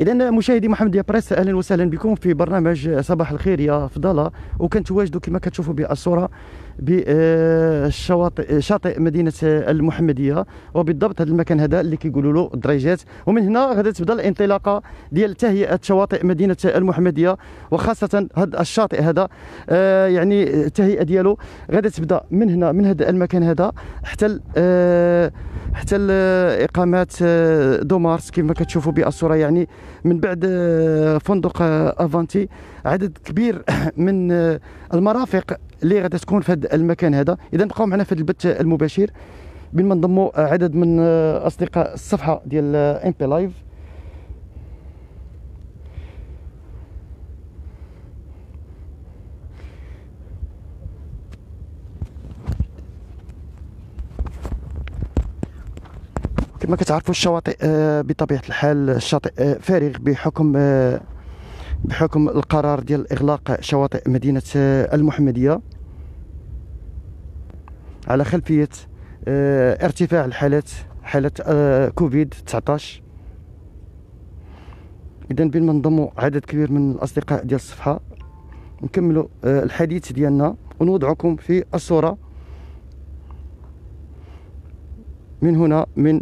اذا مشاهدي محمد يا بريس أهلا وسهلا بكم في برنامج صباح الخير يا فضالة. وكنتواجدوا كما كتشوفوا بالصورة بالشواطئ شاطئ مدينة المحمدية. وبالضبط هذا المكان هذا اللي كيقولوا له الدريجات ومن هنا غادي تبدأ الانطلاقة ديال تهيئة شواطئ مدينة المحمدية. وخاصة هذا الشاطئ هذا آه يعني التهيئه ديالو. غادي تبدأ من هنا من هذا المكان هذا حتى آه حتى اقامات آه، دومارس كما كتشوفوا بالصورة يعني من بعد آه، فندق آه، أفانتي عدد كبير من المرافق اللي غادي تكون في هذا المكان هذا. إذا بقاو معنا في البث المباشر. بين ما ينضموا عدد من أصدقاء الصفحة ديال MP Live كما كتعرفوا الشواطئ آه، بطبيعة الحال الشاطئ آه، فارغ بحكم آه، بحكم القرار ديال إغلاق شواطئ مدينة المحمدية. على خلفية ارتفاع الحالات حاله كوفيد 19 اذا بين ما نضموا عدد كبير من الأصدقاء ديال الصفحة نكملوا الحديث ديالنا ونوضعكم في الصورة. من هنا من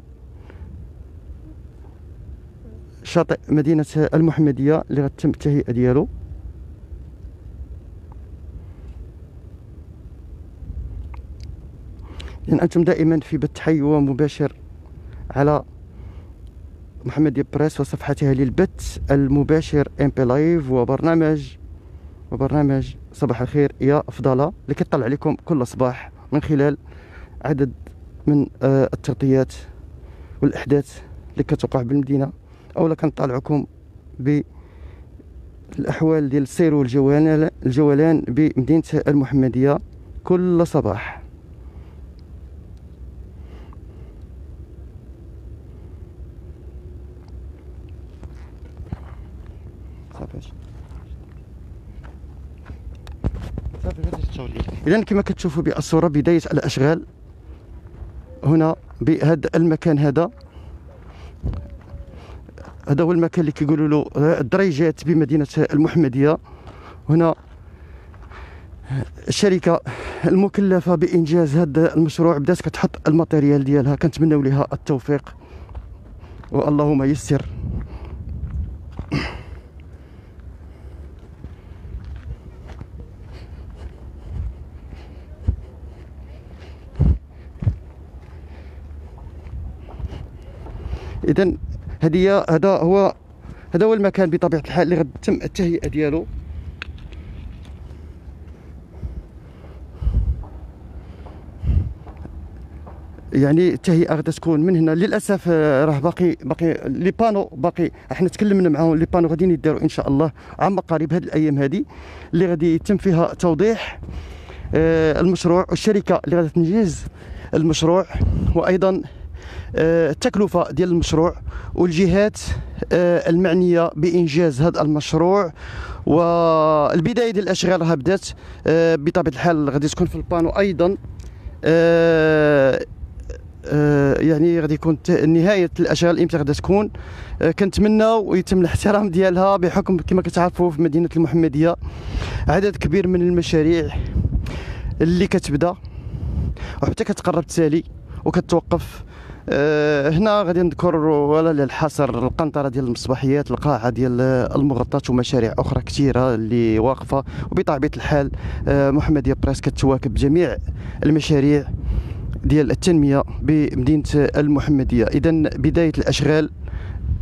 شاطئ مدينة المحمدية اللي غتتم التهيئة ديالو. إذن أنتم دائما في بث حي ومباشر على محمدية بريس وصفحتها للبث المباشر MP Live وبرنامج وبرنامج صباح الخير يا فضالة اللي كيطلع عليكم كل صباح من خلال عدد من آه، التغطيات والأحداث اللي كتوقع بالمدينة. اولا كنطالعكم بالأحوال ديال السير والجولان الجولان بمدينة المحمدية كل صباح. اذا كما كتشوفوا بالصورة بداية الاشغال هنا بهذا المكان هذا. هذا هو المكان اللي كيقولوا له الدريجات بمدينة المحمدية. هنا الشركة المكلفة بإنجاز هذا المشروع بدات كتحط الماتيريال ديالها. كنتمنوا لها التوفيق. واللهم يسر. اذا هذه هذا هو هذا هو المكان بطبيعة الحال اللي غتتم التهيئة ديالو. يعني التهيئة غادي تكون من هنا. للأسف آه، راه باقي باقي لي بانو باقي إحنا تكلمنا معاهم لي بانو غاديين يداروا إن شاء الله عام قريب هذه الأيام هذه اللي غادي يتم فيها توضيح آه، المشروع والشركة اللي غادي تنجز المشروع وأيضا التكلفة ديال المشروع والجهات آه، المعنية بإنجاز هذا المشروع. والبداية ديال الاشغال راه بدات آه، بطبيعة الحال غادي تكون في البانو أيضا. يعني غادي يكون نهاية الأشغال إمتى غادي تكون؟ كنتمناو ويتم الاحترام ديالها بحكم كما كتعرفوا في مدينة المحمدية عدد كبير من المشاريع اللي كتبدأ وحتى كتقرب تسالي وكتوقف. أه هنا غادي نذكر ولا للحصر القنطرة ديال المصباحيات القاعة ديال المغطات ومشاريع أخرى كثيرة اللي واقفة. وبطبيعة الحال أه محمديه بريس كتواكب جميع المشاريع ديال التنمية بمدينة المحمدية. اذا بداية الأشغال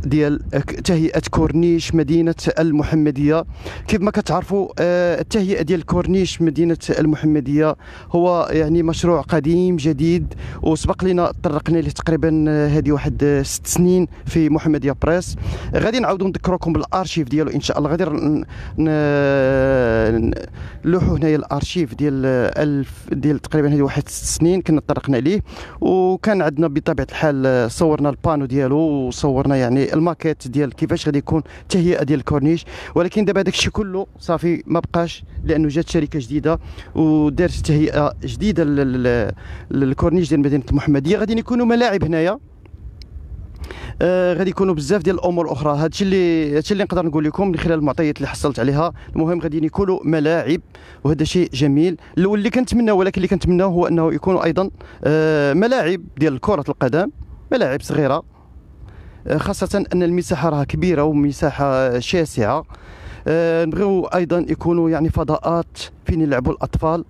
ديال تهيئه كورنيش مدينة المحمدية. كيف ما كتعرفوا آه، التهيئه ديال كورنيش مدينة المحمدية. هو يعني مشروع قديم جديد وسبق لنا طرقنا له تقريبا آه، هذه واحد ست سنين في محمدية بريس. غادي نعاودوا نذكركم بالأرشيف ديالو إن شاء الله. غادي نلوحوا هنايا الأرشيف ديال ألف ديال تقريبا هذه واحد ست سنين كنا طرقنا ليه. وكان عندنا بطبيعة الحال صورنا ال panneau ديالو وصورنا يعني الماكيت ديال كيفاش غادي يكون التهيئة ديال الكورنيش. ولكن دابا داك الشيء كله صافي ما بقاش لأنه جات شركة جديدة ودارت تهيئة جديدة للكورنيش ديال مدينة المحمدية. غادي يكونوا ملاعب هنايا. آه غادي يكونوا بزاف ديال الأمور الاخرى هادشي اللي هادشي اللي نقدر نقول لكم من خلال المعطيات اللي حصلت عليها. المهم غادي يكونوا ملاعب وهذا شيء جميل. الأول اللي كنتمناه ولكن اللي كنتمناه هو أنه يكونوا أيضا آه ملاعب ديال كرة القدم. ملاعب صغيرة. آه خاصة أن المساحة راها كبيرة ومساحة شاسعة. آه نبغيو أيضا يكونوا يعني فضاءات فين يلعبوا الأطفال.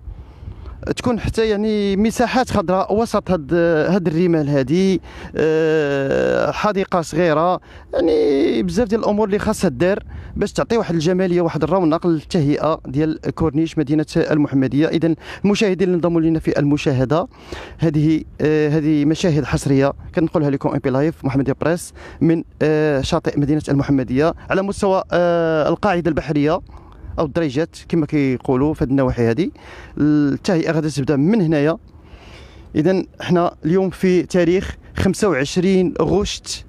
تكون حتى يعني مساحات خضراء وسط هاد هاد الرمال هادي آه، حديقة صغيرة. يعني بزاف ديال الأمور اللي خاصها دار باش تعطي واحد الجمالية واحد الرونق للتهيئة ديال كورنيش مدينة المحمدية. إذا المشاهدين اللي انضموا لنا في المشاهدة. هذه آه، هذه مشاهد حصرية. كنقولها لكم MP Live محمديه بريس من آه، شاطئ مدينة المحمدية على مستوى القاعدة البحرية. أو الدريجات كما كيقولوا في هذه النواحي هذه التهيئه غادي تبدا من هنايا. اذا إحنا اليوم في تاريخ 25 غشت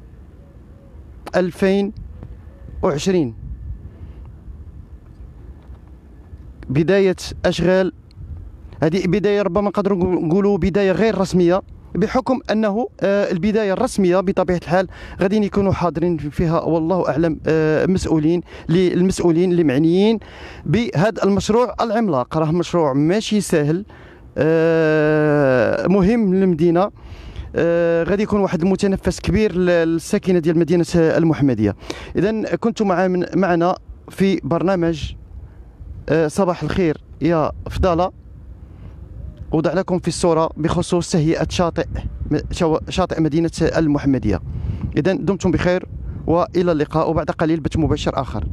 2020 بداية أشغال. هذه بداية ربما نقدروا نقولوا بداية غير رسمية. بحكم أنه آه، البداية الرسمية بطبيعة الحال غادي يكونوا حاضرين فيها والله أعلم آه، مسؤولين المسؤولين اللي معنيين بهذا المشروع العملاق. راه مشروع ماشي سهل آه، مهم للمدينة غادي يكون واحد المتنفس كبير للساكنة ديال مدينة المحمدية. اذا كنتم مع معنا في برنامج صباح الخير يا فضالة. وضع لكم في الصورة بخصوص تهيئة شاطئ شاطئ مدينة المحمدية. إذا دمتم بخير وإلى اللقاء وبعد قليل بث مباشر آخر.